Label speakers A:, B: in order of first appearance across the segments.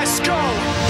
A: Let's go!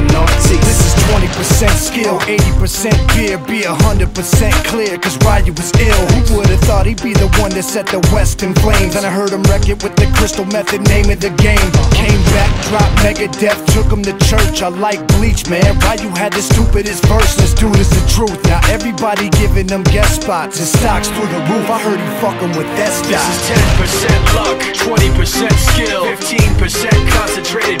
B: 20% skill, 80% fear, be 100% clear, cause Ryu was ill. Who would've thought he'd be the one that set the West in flames? And I heard him wreck it with the crystal method, name of the game. Came back, dropped Megadeth, took him to church. I like Bleach, man. Ryu had the stupidest verse, this dude is the truth. Now everybody giving them guest spots and stocks through the roof. I heard he fucking with that
A: This is 10% luck, 20% skill, 15% concentrated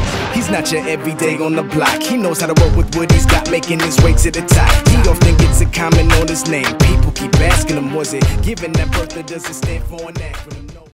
C: He's not your everyday on the block. He knows how to work with what he's got, making his way to the top. He often gets a comment on his name. People keep asking him, was it given that birth or does it stand for an acronym?